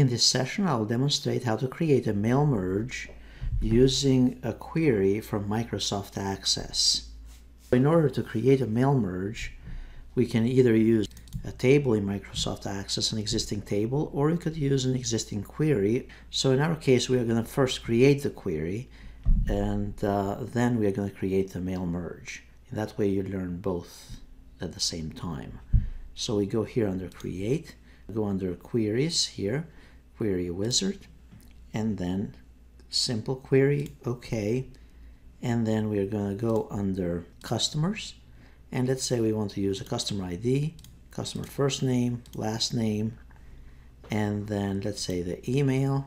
In this session, I'll demonstrate how to create a mail merge using a query from Microsoft Access. In order to create a mail merge, we can either use a table in Microsoft Access, an existing table, or we could use an existing query. So in our case, we are going to first create the query, and uh, then we are going to create the mail merge. That way, you learn both at the same time. So we go here under Create, go under Queries here, Query Wizard, and then Simple Query, OK. And then we're going to go under Customers, and let's say we want to use a customer ID, customer first name, last name, and then let's say the email,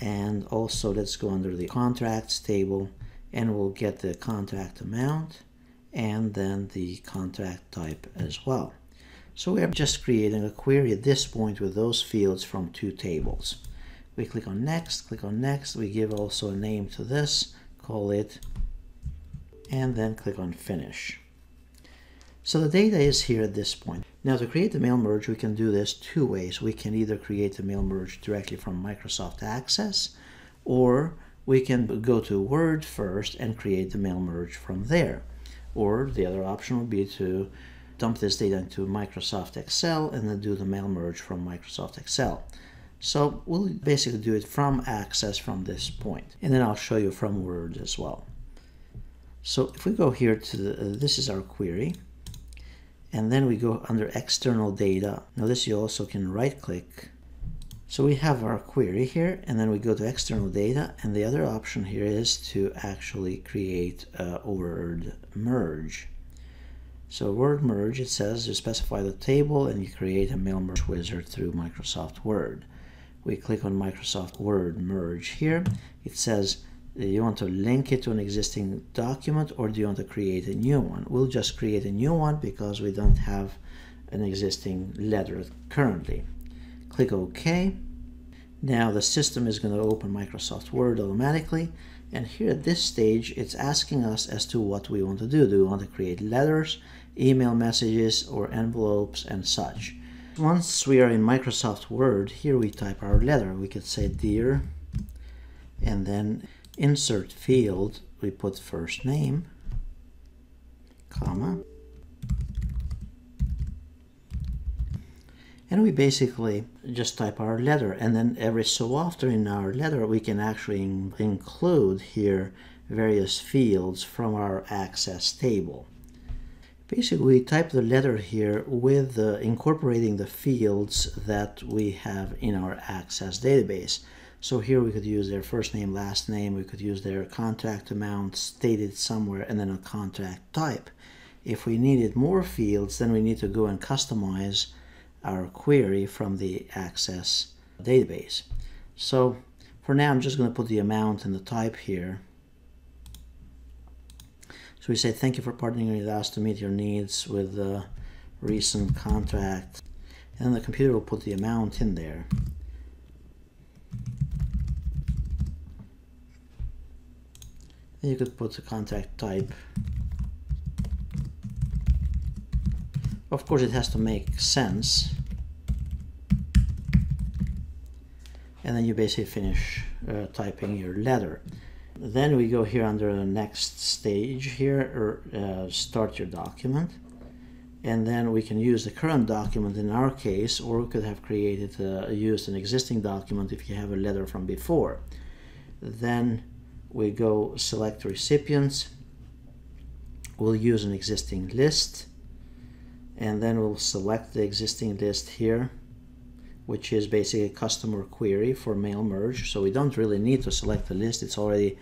and also let's go under the contracts table, and we'll get the contract amount, and then the contract type as well. So we are just creating a query at this point with those fields from two tables. We click on next, click on next, we give also a name to this, call it, and then click on finish. So the data is here at this point. Now to create the mail merge, we can do this two ways. We can either create the mail merge directly from Microsoft Access, or we can go to Word first and create the mail merge from there. Or the other option would be to dump this data into Microsoft Excel and then do the mail merge from Microsoft Excel. So we'll basically do it from Access from this point. And then I'll show you from Word as well. So if we go here to the, uh, this is our query. And then we go under external data. Notice you also can right click. So we have our query here and then we go to external data and the other option here is to actually create a word merge. So word merge, it says you specify the table and you create a mail merge wizard through Microsoft Word. We click on Microsoft Word merge here. It says you want to link it to an existing document or do you want to create a new one? We'll just create a new one because we don't have an existing letter currently. Click OK. Now the system is going to open Microsoft Word automatically and here at this stage it's asking us as to what we want to do. Do we want to create letters, email messages or envelopes and such. Once we are in Microsoft Word, here we type our letter. We could say dear and then insert field, we put first name, comma, and we basically just type our letter and then every so often in our letter we can actually in include here various fields from our access table. Basically we type the letter here with incorporating the fields that we have in our access database. So here we could use their first name, last name, we could use their contract amount stated somewhere and then a contract type. If we needed more fields, then we need to go and customize our query from the Access database. So for now, I'm just going to put the amount and the type here. So we say, thank you for partnering with us to meet your needs with the recent contract. And the computer will put the amount in there. you could put the contract type. Of course, it has to make sense. And then you basically finish uh, typing your letter. Then we go here under the next stage here, or uh, start your document. And then we can use the current document in our case, or we could have created, uh, used an existing document if you have a letter from before. Then we go select recipients we'll use an existing list and then we'll select the existing list here which is basically a customer query for mail merge. So we don't really need to select the list. It's already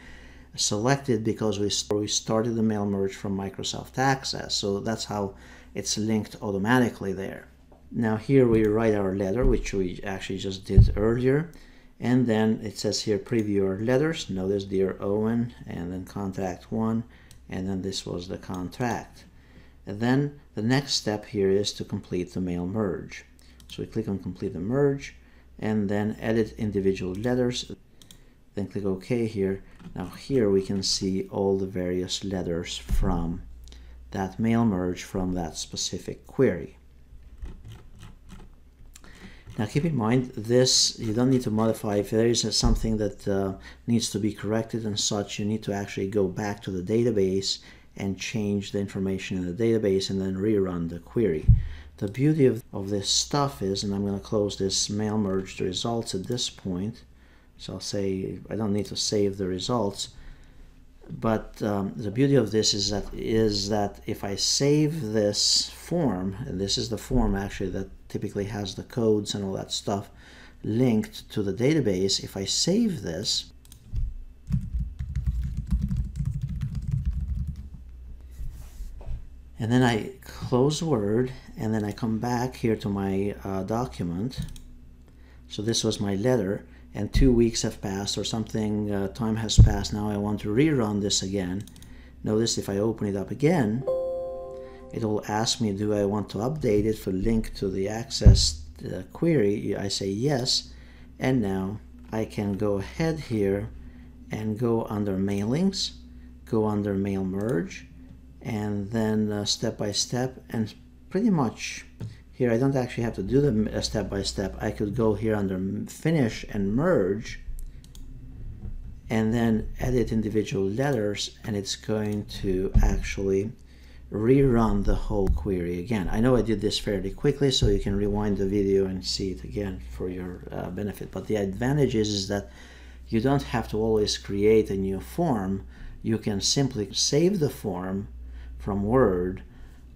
selected because we, we started the mail merge from Microsoft Access. So that's how it's linked automatically there. Now here we write our letter which we actually just did earlier. And then it says here preview our letters. Notice dear Owen and then contact one and then this was the contract and then the next step here is to complete the mail merge. So we click on complete the merge and then edit individual letters then click OK here. Now here we can see all the various letters from that mail merge from that specific query. Now keep in mind this, you don't need to modify. If there is something that uh, needs to be corrected and such, you need to actually go back to the database and change the information in the database and then rerun the query. The beauty of, of this stuff is, and I'm going to close this mail merge results at this point, so I'll say I don't need to save the results, but um, the beauty of this is that is that if I save this form, and this is the form actually that typically has the codes and all that stuff linked to the database, if I save this, and then I close Word and then I come back here to my uh, document. So this was my letter and two weeks have passed or something uh, time has passed. Now I want to rerun this again. Notice if I open it up again it will ask me do I want to update it for link to the access uh, query? I say yes. And now I can go ahead here and go under mailings go under mail merge and then uh, step by step and pretty much here I don't actually have to do them uh, step by step. I could go here under finish and merge and then edit individual letters and it's going to actually rerun the whole query again. I know I did this fairly quickly so you can rewind the video and see it again for your uh, benefit. But the advantage is, is that you don't have to always create a new form. You can simply save the form from Word,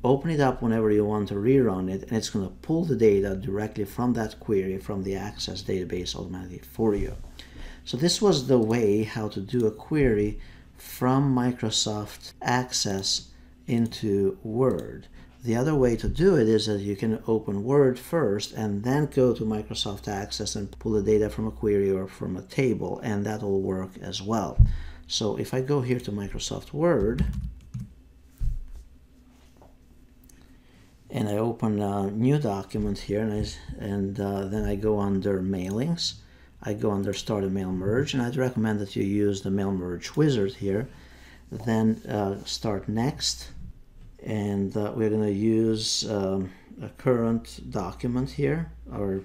open it up whenever you want to rerun it, and it's going to pull the data directly from that query from the Access database automatically for you. So this was the way how to do a query from Microsoft Access into Word. The other way to do it is that you can open Word first and then go to Microsoft Access and pull the data from a query or from a table, and that will work as well. So if I go here to Microsoft Word, and I open a new document here and, I, and uh, then I go under mailings. I go under start a mail merge and I'd recommend that you use the mail merge wizard here. Then uh, start next and uh, we're going to use um, a current document here or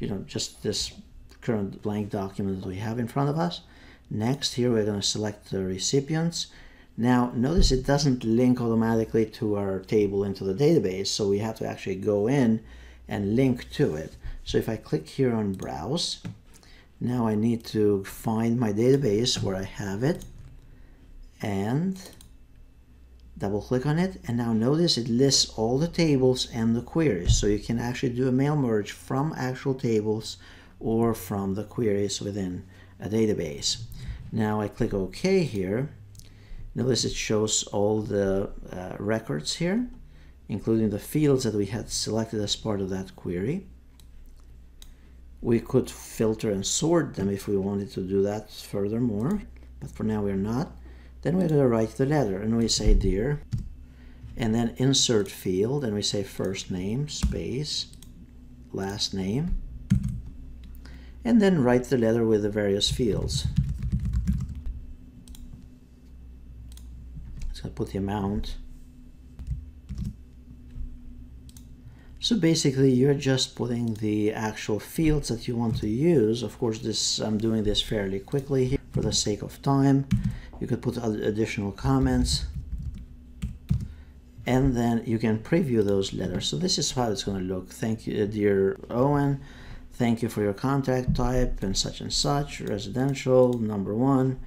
you know just this current blank document that we have in front of us. Next here we're going to select the recipients now notice it doesn't link automatically to our table into the database, so we have to actually go in and link to it. So if I click here on browse, now I need to find my database where I have it and double click on it and now notice it lists all the tables and the queries so you can actually do a mail merge from actual tables or from the queries within a database. Now I click OK here Notice it shows all the uh, records here, including the fields that we had selected as part of that query. We could filter and sort them if we wanted to do that furthermore, but for now we're not. Then we're going to write the letter and we say dear, and then insert field and we say first name, space, last name, and then write the letter with the various fields. So I put the amount. So basically you're just putting the actual fields that you want to use. Of course this I'm doing this fairly quickly here for the sake of time. You could put additional comments and then you can preview those letters. So this is how it's going to look. Thank you, uh, dear Owen. Thank you for your contact type and such and such, residential, number one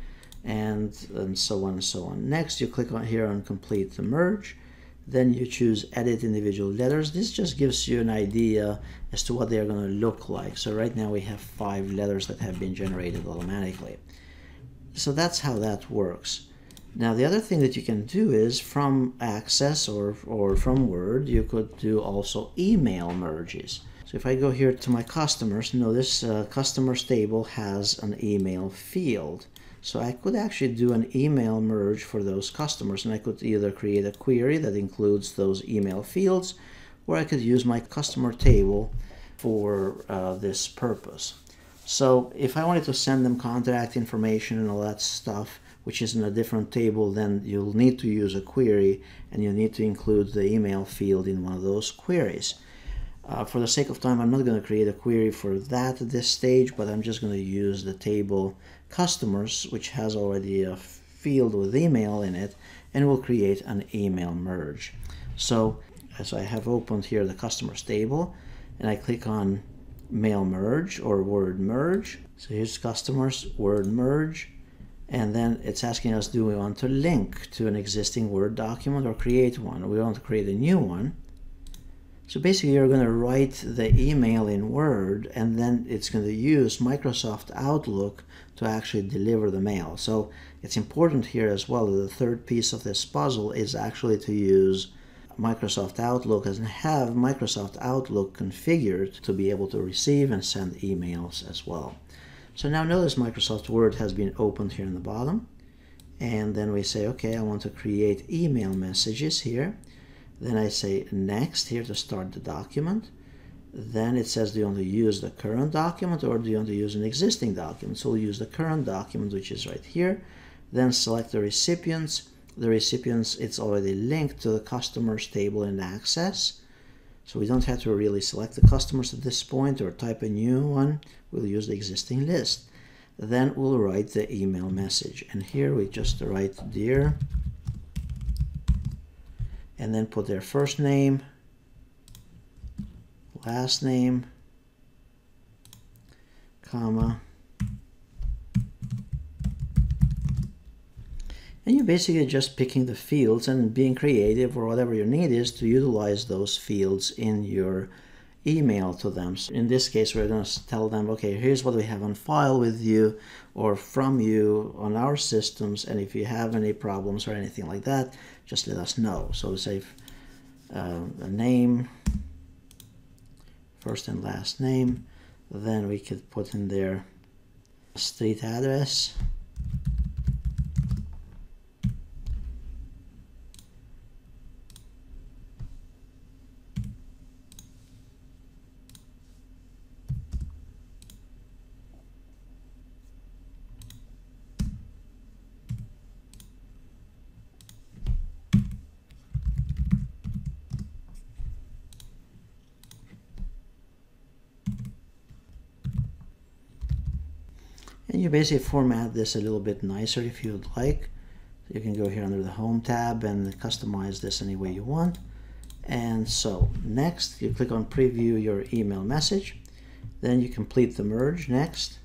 and, and so on and so on. Next, you click on here on complete the merge. Then you choose edit individual letters. This just gives you an idea as to what they're going to look like. So right now we have five letters that have been generated automatically. So that's how that works. Now the other thing that you can do is from Access or, or from Word, you could do also email merges. So if I go here to my customers, notice uh, customers table has an email field. So I could actually do an email merge for those customers and I could either create a query that includes those email fields or I could use my customer table for uh, this purpose. So if I wanted to send them contact information and all that stuff, which is in a different table, then you'll need to use a query and you need to include the email field in one of those queries. Uh, for the sake of time, I'm not going to create a query for that at this stage, but I'm just going to use the table customers, which has already a field with email in it, and we'll create an email merge. So as I have opened here the customers table, and I click on mail merge or word merge. So here's customers, word merge, and then it's asking us, do we want to link to an existing Word document or create one? We want to create a new one. So basically you're going to write the email in Word and then it's going to use Microsoft Outlook to actually deliver the mail. So it's important here as well that the third piece of this puzzle is actually to use Microsoft Outlook and have Microsoft Outlook configured to be able to receive and send emails as well. So now notice Microsoft Word has been opened here in the bottom. And then we say, okay, I want to create email messages here. Then I say next here to start the document. Then it says, do you want to use the current document or do you want to use an existing document? So we'll use the current document, which is right here. Then select the recipients. The recipients, it's already linked to the customers table in Access. So we don't have to really select the customers at this point or type a new one. We'll use the existing list. Then we'll write the email message. And here we just write dear and then put their first name, last name, comma, And you're basically just picking the fields and being creative or whatever your need is to utilize those fields in your email to them. So in this case, we're going to tell them, okay, here's what we have on file with you or from you on our systems. And if you have any problems or anything like that, just let us know. So say uh, a name, first and last name. Then we could put in there street address. And you basically format this a little bit nicer if you'd like. You can go here under the home tab and customize this any way you want. And so next you click on preview your email message. Then you complete the merge next.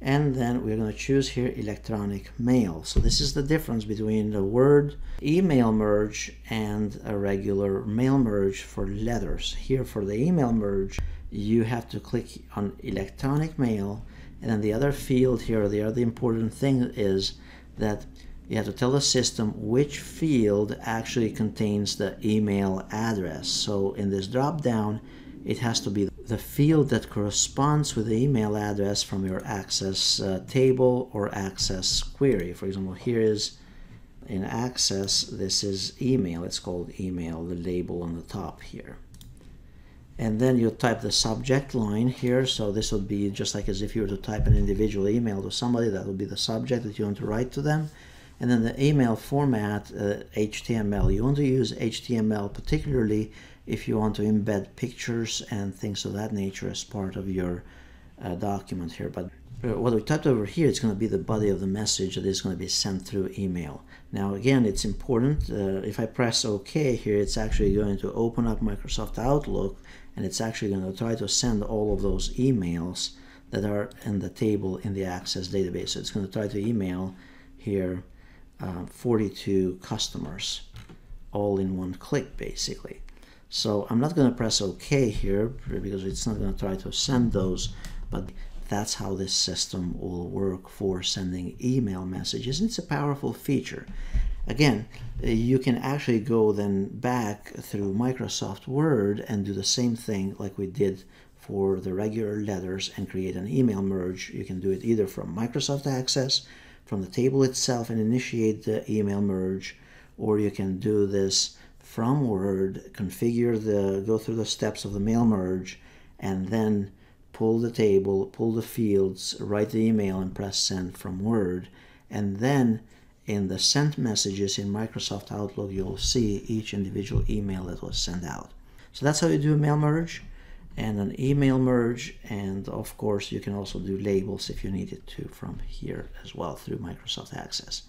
And then we're going to choose here electronic mail. So this is the difference between the word email merge and a regular mail merge for letters. Here for the email merge you have to click on electronic mail and then the other field here, the other important thing is that you have to tell the system which field actually contains the email address. So in this drop down, it has to be the field that corresponds with the email address from your access uh, table or access query. For example, here is in access, this is email. It's called email, the label on the top here and then you type the subject line here. So this would be just like as if you were to type an individual email to somebody. That would be the subject that you want to write to them. And then the email format uh, HTML you want to use HTML particularly if you want to embed pictures and things of that nature as part of your uh, document here. But what we typed over here is going to be the body of the message that is going to be sent through email. Now again, it's important, uh, if I press OK here, it's actually going to open up Microsoft Outlook and it's actually going to try to send all of those emails that are in the table in the Access database. So it's going to try to email here uh, 42 customers all in one click basically. So I'm not going to press OK here because it's not going to try to send those, but that's how this system will work for sending email messages. It's a powerful feature. Again, uh, you can actually go then back through Microsoft Word and do the same thing like we did for the regular letters and create an email merge. You can do it either from Microsoft Access, from the table itself and initiate the email merge, or you can do this from Word, configure the, go through the steps of the mail merge, and then pull the table, pull the fields, write the email and press send from Word, and then in the sent messages in Microsoft Outlook, you'll see each individual email that was sent out. So that's how you do a mail merge. and an email merge and of course you can also do labels if you needed to from here as well through Microsoft Access.